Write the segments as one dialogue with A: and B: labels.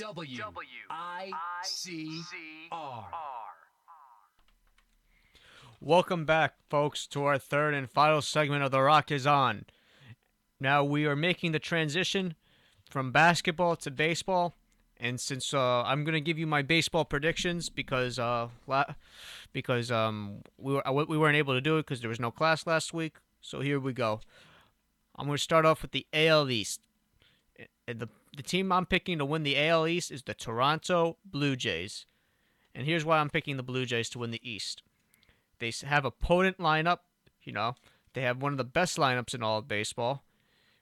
A: W I C R.
B: Welcome back, folks, to our third and final segment of The Rock is On. Now we are making the transition from basketball to baseball, and since uh, I'm gonna give you my baseball predictions because uh, la- because um we were we weren't able to do it because there was no class last week, so here we go. I'm gonna start off with the AL East. The the team I'm picking to win the AL East is the Toronto Blue Jays, and here's why I'm picking the Blue Jays to win the East. They have a potent lineup. You know, they have one of the best lineups in all of baseball.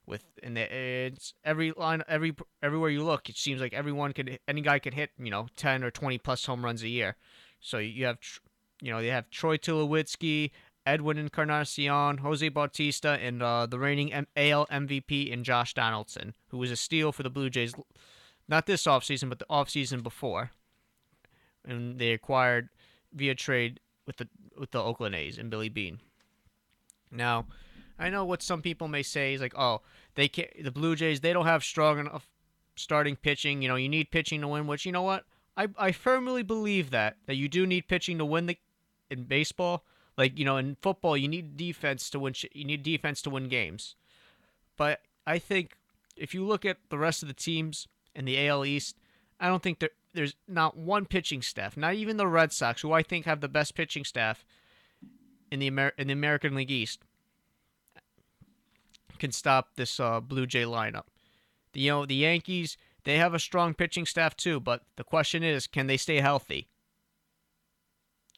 B: With and it's every line, every everywhere you look, it seems like everyone could, any guy could hit, you know, ten or twenty plus home runs a year. So you have, you know, they have Troy Tulowitzki, Edwin Encarnacion, Jose Bautista, and uh, the reigning M- AL MVP in Josh Donaldson, who was a steal for the Blue Jays, not this offseason, but the offseason before. And they acquired via trade with the with the Oakland A's and Billy Beane. Now, I know what some people may say is like, oh, they can the Blue Jays they don't have strong enough starting pitching. You know, you need pitching to win. Which you know what, I I firmly believe that that you do need pitching to win the in baseball. Like you know, in football, you need defense to win. sh- You need defense to win games. But I think if you look at the rest of the teams in the AL East, I don't think there, there's not one pitching staff, not even the Red Sox, who I think have the best pitching staff in the Amer- in the American League East, can stop this uh, Blue Jay lineup. The, you know, the Yankees, they have a strong pitching staff too, but the question is, can they stay healthy?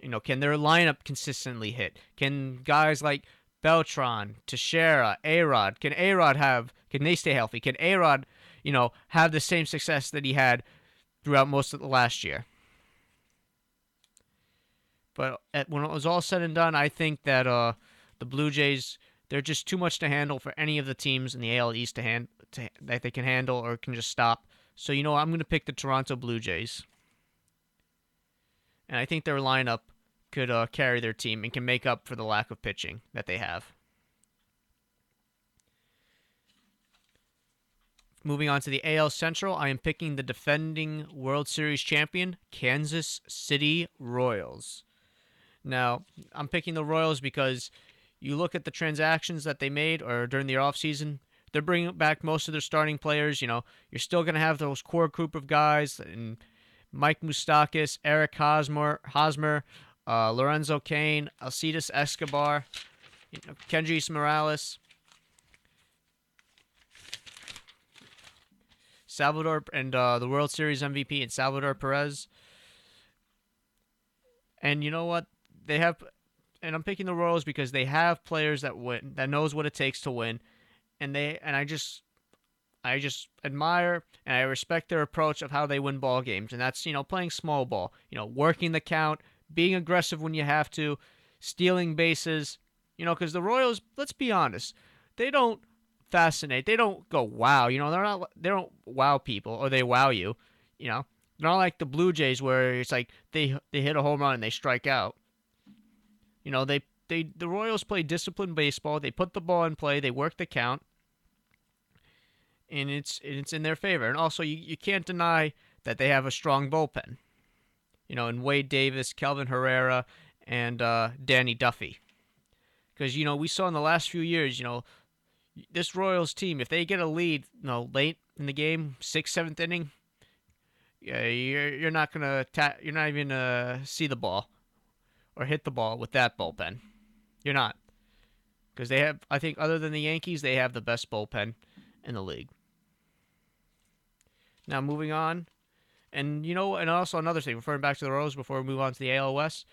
B: You know, can their lineup consistently hit? Can guys like Beltran, Teixeira, Arod, can Arod have, can they stay healthy? Can Arod, you know, have the same success that he had throughout most of the last year? But at, when it was all said and done, I think that uh, the Blue Jays, they're just too much to handle for any of the teams in the AL East to hand to, that they can handle or can just stop. So you know, I'm going to pick the Toronto Blue Jays, and I think their lineup could uh, carry their team and can make up for the lack of pitching that they have. Moving on to the AL Central, I am picking the defending World Series champion, Kansas City Royals. Now, I'm picking the Royals because you look at the transactions that they made or during the offseason, they're bringing back most of their starting players. You know, you're still going to have those core group of guys and Mike Moustakas, Eric Hosmer, Hosmer uh, Lorenzo Cain, Alcides Escobar, you know, Kendrys Morales, Salvador, and uh, the World Series MVP and Salvador Perez. And you know what? They have, and I'm picking the Royals because they have players that win, that knows what it takes to win, and they and I just, I just admire and I respect their approach of how they win ball games, and that's you know playing small ball, you know working the count, being aggressive when you have to, stealing bases, you know because the Royals, let's be honest, they don't fascinate, they don't go wow, you know they're not they don't wow people or they wow you, you know not like the Blue Jays where it's like they they hit a home run and they strike out. You know, they they the Royals play disciplined baseball. They put the ball in play. They work the count, and it's it's in their favor. And also, you, you can't deny that they have a strong bullpen. You know, in Wade Davis, Kelvin Herrera, and uh, Danny Duffy. Because you know we saw in the last few years, you know, this Royals team, if they get a lead, you know, late in the game, sixth, seventh inning, yeah, you're you're not gonna ta- you're not even gonna see the ball or hit the ball with that bullpen. You're not, because they have. I think other than the Yankees, they have the best bullpen in the league. Now moving on, and you know, and also another thing, referring back to the Royals before we move on to the AL West,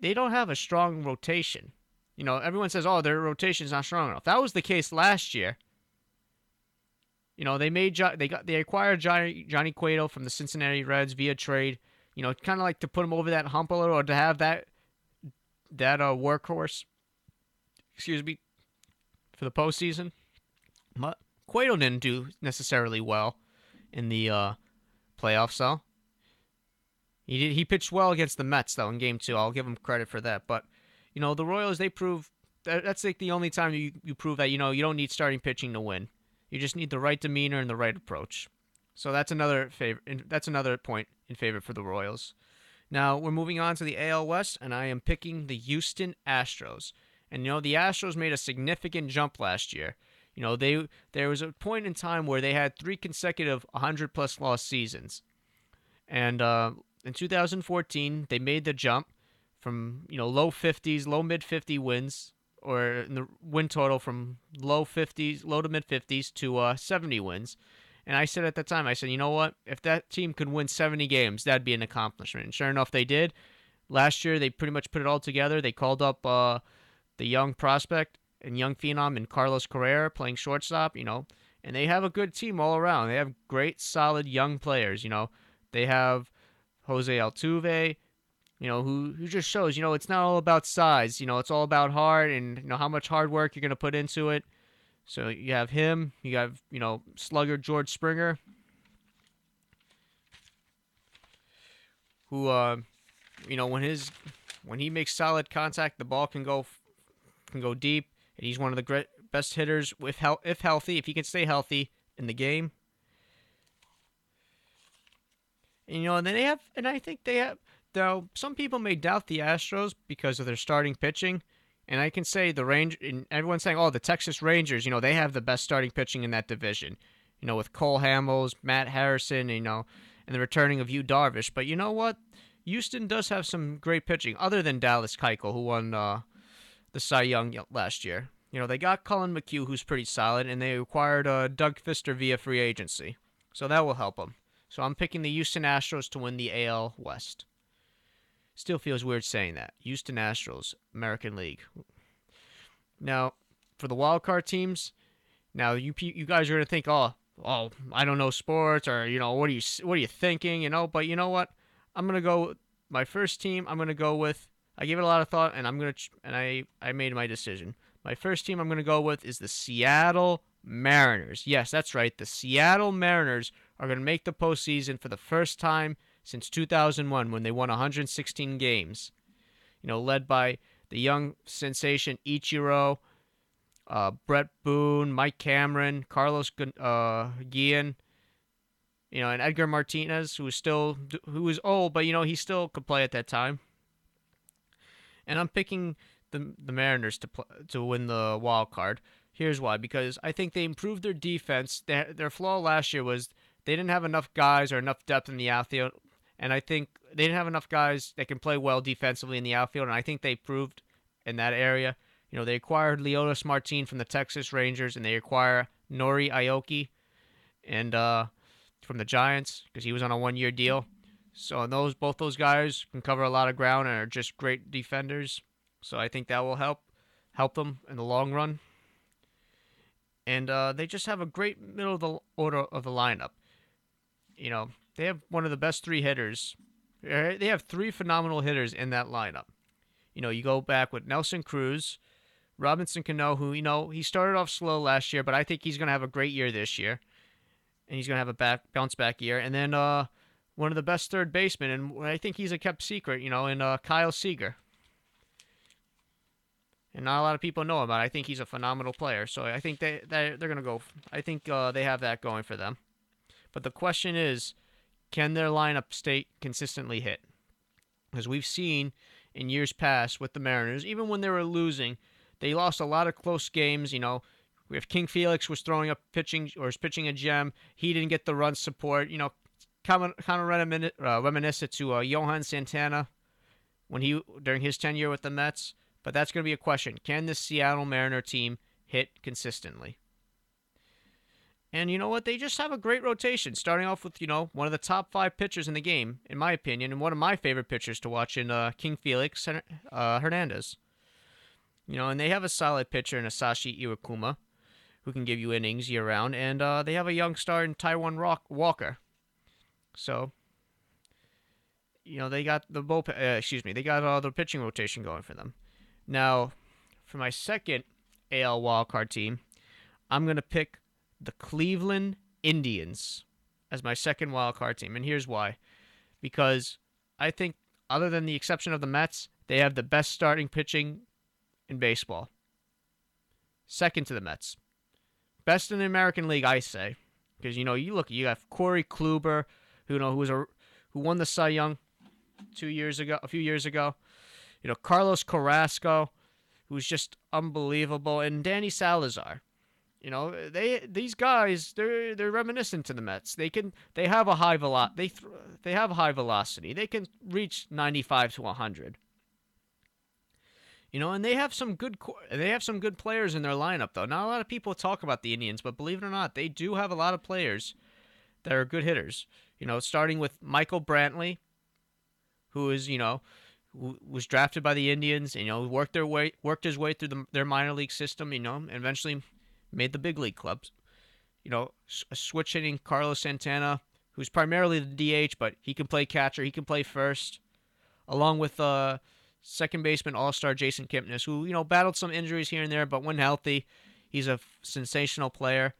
B: they don't have a strong rotation. You know, everyone says, "Oh, their rotation is not strong enough." That was the case last year. You know, they made they got they acquired Johnny Johnny Cueto from the Cincinnati Reds via trade. You know, kind of like to put him over that hump a little, or to have that that uh, workhorse. Excuse me, for the postseason. But Cueto didn't do necessarily well in the uh, playoffs, though. He did, he pitched well against the Mets though in Game Two. I'll give him credit for that. But you know, the Royals they prove that, that's like the only time you, you prove that you know you don't need starting pitching to win. You just need the right demeanor and the right approach. So that's another favor. That's another point in favor for the Royals. Now we're moving on to the AL West, and I am picking the Houston Astros. And you know the Astros made a significant jump last year. You know they there was a point in time where they had three consecutive 100 plus loss seasons, and uh, in 2014 they made the jump from you know low 50s, low mid 50 wins, or in the win total from low 50s, low to mid 50s to uh, 70 wins. And I said at the time, I said, you know what? If that team could win 70 games, that'd be an accomplishment. And sure enough, they did. Last year, they pretty much put it all together. They called up uh, the young prospect and young phenom and Carlos Correa playing shortstop, you know, and they have a good team all around. They have great, solid young players, you know. They have Jose Altuve, you know, who who just shows, you know, it's not all about size, you know, it's all about hard and you know how much hard work you're going to put into it. So you have him, you have, you know, slugger George Springer who uh you know, when his when he makes solid contact, the ball can go can go deep, and he's one of the great best hitters with health if healthy, if he can stay healthy in the game. And, you know, and then they have, and I think they have. Though some people may doubt the Astros because of their starting pitching, and I can say the range. And everyone's saying, "Oh, the Texas Rangers, you know, they have the best starting pitching in that division." You know, with Cole Hamels, Matt Harrison, you know, and the returning of Yu Darvish. But you know what? Houston does have some great pitching, other than Dallas Keuchel, who won uh, the Cy Young last year. You know, they got Collin McHugh, who's pretty solid, and they acquired uh, Doug Fister via free agency. So that will help them. So I'm picking the Houston Astros to win the AL West. Still feels weird saying that. Houston Astros, American League. Now, for the wild card teams, now you you guys are gonna think, oh, oh, I don't know sports, or you know, what are you what are you thinking, you know? But you know what? I'm gonna go my first team. I'm gonna go with. I gave it a lot of thought, and I'm gonna and I I made my decision. My first team I'm gonna go with is the Seattle Mariners. Yes, that's right. The Seattle Mariners are gonna make the postseason for the first time since 2001 when they won 116 games. You know, led by the young sensation Ichiro, uh, Bret Boone, Mike Cameron, Carlos uh, Guillen, you know, and Edgar Martinez, who is still who was old, but you know he still could play at that time. And I'm picking the the Mariners to play, to win the wild card. Here's why: because I think they improved their defense. Their their flaw last year was they didn't have enough guys or enough depth in the outfield and I think they didn't have enough guys that can play well defensively in the outfield, and I think they proved in that area. You know, they acquired Leonys Martin from the Texas Rangers, and they acquire Nori Aoki, and uh, from the Giants because he was on a one-year deal. So those both those guys can cover a lot of ground and are just great defenders. So I think that will help help them in the long run. And uh, they just have a great middle of the order of the lineup. You know, they have one of the best three hitters. They have three phenomenal hitters in that lineup. You know, you go back with Nelson Cruz, Robinson Cano, who, you know, he started off slow last year, but I think he's going to have a great year this year. And he's going to have a back bounce back year. And then uh, one of the best third basemen, and I think he's a kept secret, you know, in uh, Kyle Seager. And not a lot of people know about. It. I think he's a phenomenal player. So I think they, they they're going to go. I think uh, they have that going for them. But the question is, can their lineup stay consistently hit? Because we've seen in years past with the Mariners, even when they were losing, they lost a lot of close games. You know, if King Felix was throwing up pitching or was pitching a gem, he didn't get the run support. You know, kind of, uh, reminiscent to uh, Johan Santana when he during his tenure with the Mets. But that's going to be a question: Can this Seattle Mariner team hit consistently? And you know what? They just have a great rotation, starting off with, you know, one of the top five pitchers in the game, in my opinion, and one of my favorite pitchers to watch in uh, King Felix uh, Hernandez. You know, and they have a solid pitcher in Hisashi Iwakuma, who can give you innings year round, and uh, they have a young star in Taijuan Rock- Walker. So, you know, they got the bull. Uh, excuse me, they got uh, the pitching rotation going for them. Now, for my second AL wildcard team, I'm gonna pick the Cleveland Indians as my second wild card team. And here's why. Because I think, other than the exception of the Mets, they have the best starting pitching in baseball. Second to the Mets. Best in the American League, I say. because you know you look, you have Corey Kluber, who you know who was a who won the Cy Young two years ago, a few years ago. You know Carlos Carrasco, who's just unbelievable, and Danny Salazar. You know they these guys they're they're reminiscent to the Mets. They can they have a high velo- they th- they have high velocity. They can reach 95 to 100. You know, and they have some good they have some good players in their lineup though. Not a lot of people talk about the Indians, but believe it or not, they do have a lot of players that are good hitters. You know, starting with Michael Brantley, who is you know was drafted by the Indians, and, you know, worked their way worked his way through the, their minor league system. You know, and eventually made the big league clubs. You know, switch hitting Carlos Santana, who's primarily the DH, but he can play catcher, he can play first, along with uh second baseman All Star Jason Kipnis, who you know battled some injuries here and there, but when healthy, he's a sensational player.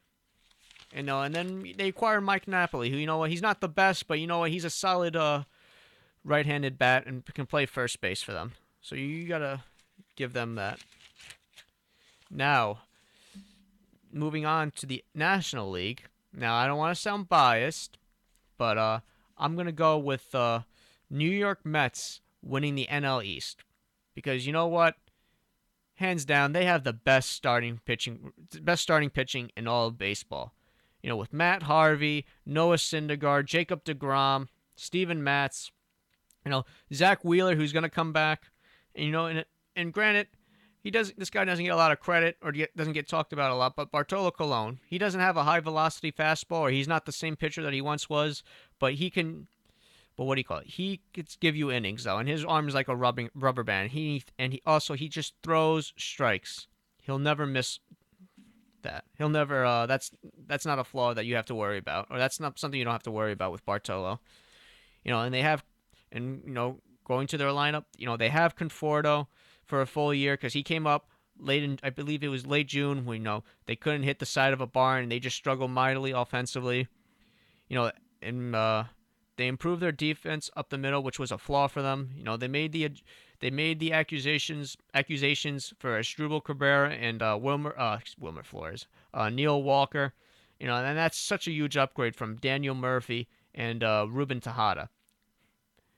B: And uh, and then they acquire Mike Napoli, who you know what he's not the best, but you know what he's a solid uh, right-handed bat and can play first base for them. So you gotta give them that. Now, moving on to the National League. Now I don't want to sound biased, but uh, I'm gonna go with uh, New York Mets winning the NL East. Because you know what? Hands down, they have the best starting pitching best starting pitching in all of baseball. You know, with Matt Harvey, Noah Syndergaard, Jacob DeGrom, Steven Matz, you know, Zack Wheeler who's going to come back. And you know, and and granted, he does this guy doesn't get a lot of credit or get, doesn't get talked about a lot, but Bartolo Colon, he doesn't have a high velocity fastball or he's not the same pitcher that he once was, but he can but what do you call it? He could give you innings though, and his arm is like a rubbing rubber band. He and he also he just throws strikes. He'll never miss that. He'll never. Uh, that's that's not a flaw that you have to worry about, or that's not something you don't have to worry about with Bartolo. You know, and they have, and you know, going to their lineup, you know, they have Conforto for a full year because he came up late in, I believe it was late June. We you know they couldn't hit the side of a barn, and they just struggled mightily offensively. You know, and uh, they improved their defense up the middle, which was a flaw for them. You know, they made the they made the accusations accusations for Asdrubal Cabrera and uh, Wilmer uh, Wilmer Flores, uh, Neil Walker. You know, and that's such a huge upgrade from Daniel Murphy and uh, Ruben Tejada.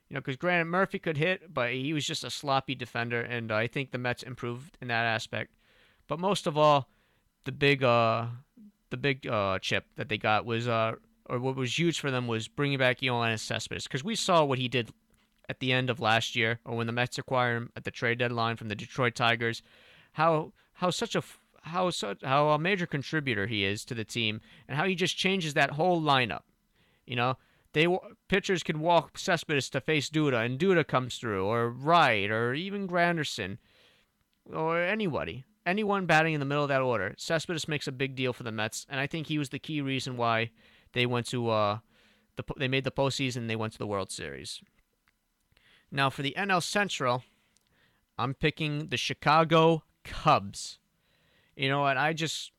B: You know, because granted Murphy could hit, but he was just a sloppy defender, and uh, I think the Mets improved in that aspect. But most of all, the big uh, the big uh, chip that they got was uh, or what was huge for them was bringing back Yoenis Cespedes because we saw what he did at the end of last year or when the Mets acquired him at the trade deadline from the Detroit Tigers. How how such a how such how a major contributor he is to the team and how he just changes that whole lineup. You know, they pitchers can walk Cespedes to face Duda and Duda comes through or Wright or even Granderson or anybody. Anyone batting in the middle of that order. Cespedes makes a big deal for the Mets, and I think he was the key reason why they went to uh, the they made the postseason. They went to the World Series. Now for the NL Central, I'm picking the Chicago Cubs. You know what? I just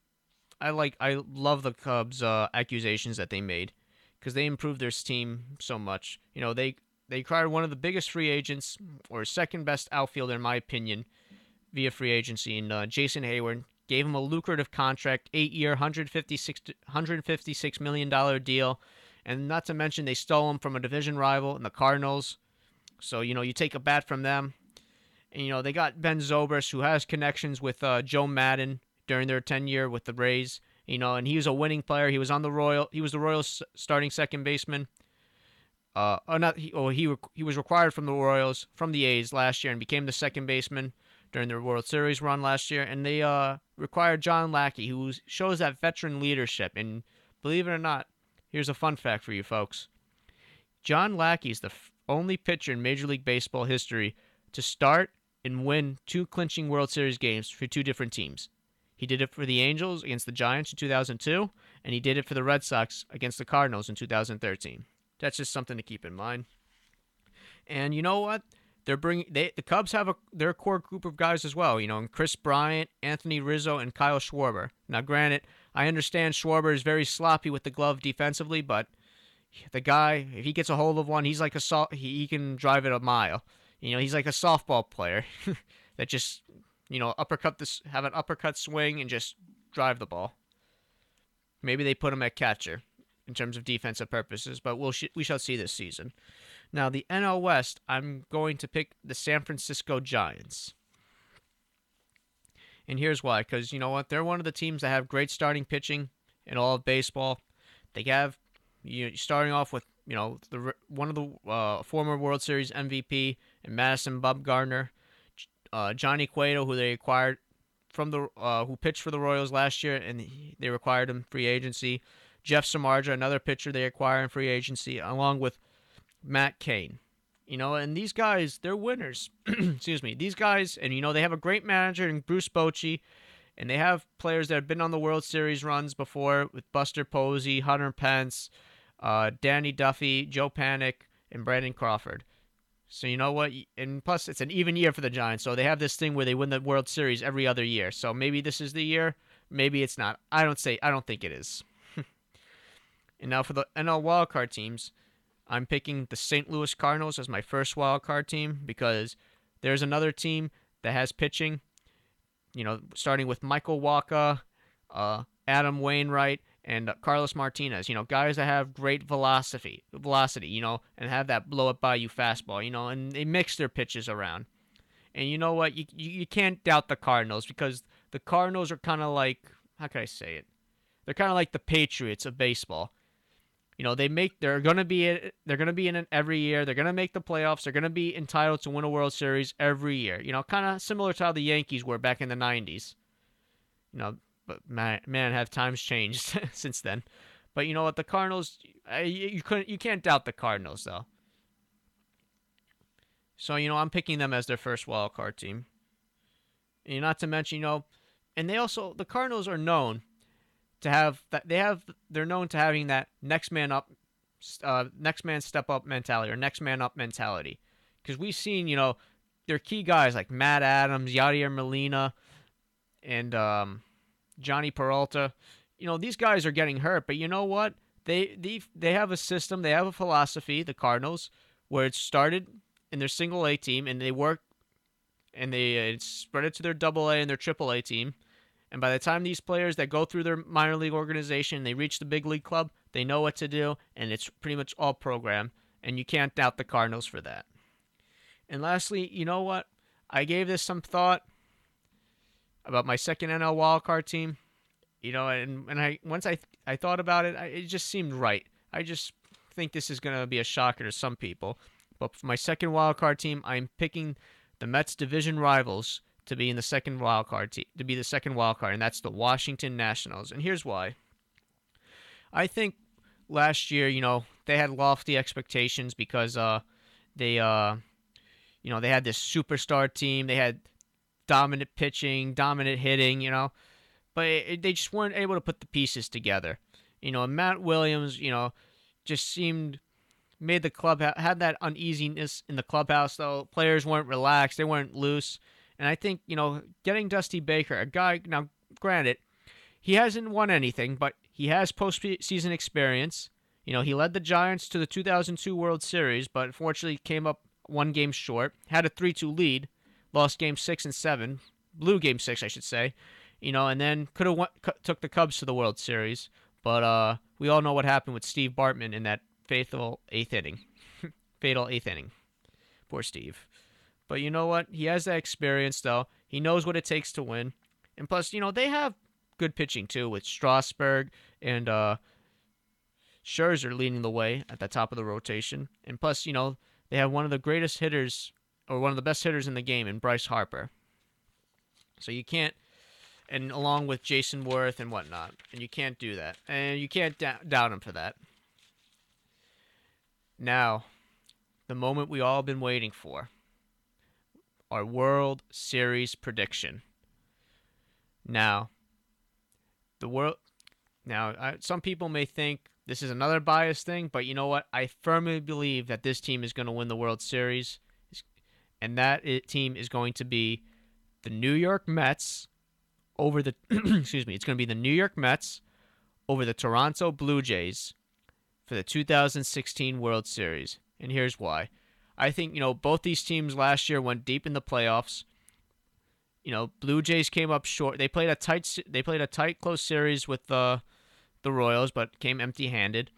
B: I like I love the Cubs uh, accusations that they made because they improved their team so much. You know they they acquired one of the biggest free agents or second best outfielder in my opinion via free agency in uh, Jason Heyward gave him a lucrative contract, eight year, 156 $156 million deal. And not to mention, they stole him from a division rival in the Cardinals. So, you know, you take a bat from them. And, you know, they got Ben Zobrist, who has connections with uh, Joe Maddon during their tenure with the Rays. You know, and he was a winning player. He was on the Royal. He was the Royals' starting second baseman. Uh, oh, not he. Oh, he he was required from the Royals from the A's last year and became the second baseman during their World Series run last year, and they uh, required John Lackey, who shows that veteran leadership. And believe it or not, here's a fun fact for you folks: John Lackey is the f- only pitcher in Major League Baseball history to start and win two clinching World Series games for two different teams. He did it for the Angels against the Giants in 2002, and he did it for the Red Sox against the Cardinals in 2013. That's just something to keep in mind. And you know what? They're bringing they the Cubs have a their core group of guys as well. You know, and Kris Bryant, Anthony Rizzo, and Kyle Schwarber. Now, granted, I understand Schwarber is very sloppy with the glove defensively, but the guy, if he gets a hold of one, he's like a he, he can drive it a mile. You know, he's like a softball player that just you know uppercut this have an uppercut swing and just drive the ball. Maybe they put him at catcher. in terms of defensive purposes, but we'll sh- we shall see this season. Now, the NL West, I'm going to pick the San Francisco Giants. And here's why because you know what? They're one of the teams that have great starting pitching in all of baseball. They have you know, starting off with you know the one of the uh, former World Series MVP and Madison Bumgarner, uh, Johnny Cueto, who they acquired from the uh, who pitched for the Royals last year, and they acquired him free agency. Jeff Samardzija, another pitcher they acquired in free agency, along with Matt Cain. You know, and these guys, they're winners. Excuse me. These guys, and you know, they have a great manager in Bruce Bochy, and they have players that have been on the World Series runs before with Buster Posey, Hunter Pence, uh, Danny Duffy, Joe Panik, and Brandon Crawford. So you know what? And plus, it's an even year for the Giants. So they have this thing where they win the World Series every other year. So maybe this is the year. Maybe it's not. I don't say. I don't think it is. and now for the NL wildcard teams, I'm picking the St. Louis Cardinals as my first wild card team because there's another team that has pitching. You know, starting with Michael Wacha, uh, Adam Wainwright, and uh, Carlos Martinez. You know, guys that have great velocity, velocity. You know, and have that blow up by you fastball. You know, and they mix their pitches around. And you know what? You you, you can't doubt the Cardinals because the Cardinals are kind of like how can I say it? They're kind of like the Patriots of baseball you know they make they're gonna be they're gonna be in it every year. They're gonna make the playoffs. They're gonna be entitled to win a World Series every year. You know, kind of similar to how the Yankees were back in the '90s. You know, but man, man, have times changed since then. But you know what, the Cardinals, you, couldn't, you can't doubt the Cardinals though. So you know, I'm picking them as their first wild card team. And not to mention, you know, and they also the Cardinals are known to have that they have they're known to having that next man up uh, next man step up mentality or next man up mentality because we've seen you know their key guys like Matt Adams, Yadier Molina, and um, Jhonny Peralta. You know these guys are getting hurt, but you know what? They they they have a system, they have a philosophy, the Cardinals, where it started in their single A team and they work and they uh, spread it to their double A and their triple A team and by the time these players that go through their minor league organization, they reach the big league club, they know what to do, and it's pretty much all program. And you can't doubt the Cardinals for that. And lastly, you know what? I gave this some thought about my second NL wildcard team. You know, and, and I once I I thought about it, I, it just seemed right. I just think this is going to be a shocker to some people. But for my second wildcard team, I'm picking the Mets division rivals, to be in the second wild card te- to be the second wild card, and that's the Washington Nationals. And here's why. I think last year, you know, they had lofty expectations because uh, they uh, you know, they had this superstar team. They had dominant pitching, dominant hitting, you know, but it, they just weren't able to put the pieces together. You know, Matt Williams, you know, just seemed made the club ha- had that uneasiness in the clubhouse though. Players weren't relaxed, they weren't loose. And I think, you know, getting Dusty Baker, a guy, now, granted, he hasn't won anything, but he has postseason experience. You know, he led the Giants to the 2002 World Series, but unfortunately came up one game short. Had a 3 2 lead, lost game six and seven, blew game six, I should say. You know, and then could have took the Cubs to the World Series, but uh, we all know what happened with Steve Bartman in that fatal eighth inning, fatal eighth inning. Poor Steve. But you know what? He has that experience, though. He knows what it takes to win. And plus, you know, they have good pitching, too, with Strasburg and uh, Scherzer leading the way at the top of the rotation. And plus, you know, they have one of the greatest hitters, or one of the best hitters in the game, in Bryce Harper. So you can't, and along with Jayson Werth and whatnot. And you can't do that. And you can't da- doubt him for that. Now, the moment we all been waiting for our World Series prediction. Now, the world. Now, I, some people may think this is another biased thing, but you know what? I firmly believe that this team is going to win the World Series, and that it, team is going to be the New York Mets over the. excuse me. It's going to be the New York Mets over the Toronto Blue Jays for the 2016 World Series, and here's why. I think, you know, both these teams last year went deep in the playoffs. You know, Blue Jays came up short. They played a tight they played a tight close series with the the Royals but came empty-handed.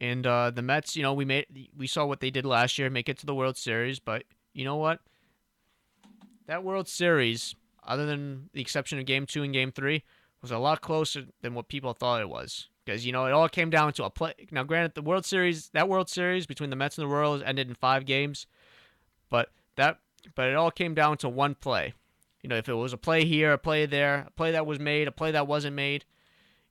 B: And uh, the Mets, you know, we made we saw what they did last year, make it to the World Series, but you know what? That World Series, other than the exception of Game Two and Game Three, was a lot closer than what people thought it was. Because you know, it all came down to a play. Now, granted, the World Series, that World Series between the Mets and the Royals ended in five games, but that, but it all came down to one play. You know, if it was a play here, a play there, a play that was made, a play that wasn't made,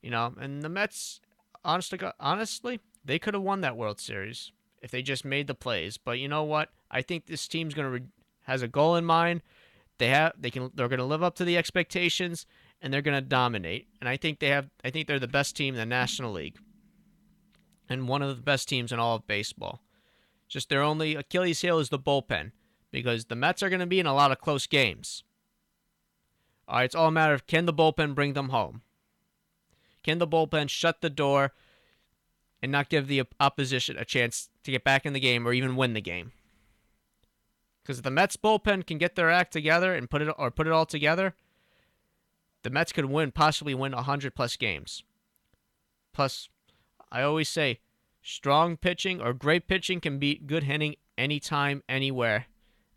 B: you know, and the Mets, honestly, honestly, they could have won that World Series if they just made the plays. But you know what? I think this team's gonna re- has a goal in mind. They have they can they're gonna live up to the expectations and they're gonna dominate. And I think they have I think they're the best team in the National League and one of the best teams in all of baseball. Just their only Achilles heel is the bullpen because the Mets are going to be in a lot of close games. All right, it's all a matter of can the bullpen bring them home? Can the bullpen shut the door and not give the opposition a chance to get back in the game or even win the game? Because if the Mets bullpen can get their act together and put it or put it all together, the Mets could win, possibly win 100 plus games. Plus, I always say, strong pitching or great pitching can beat good hitting anytime, anywhere.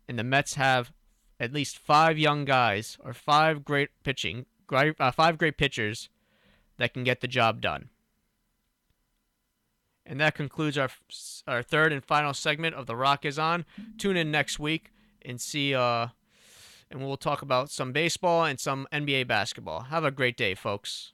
B: And the Mets have at least five young guys or five great pitching, uh, five great pitchers that can get the job done. And that concludes our our third and final segment of the Rock is on. Tune in next week and see uh and we'll talk about some baseball and some NBA basketball. Have a great day, folks.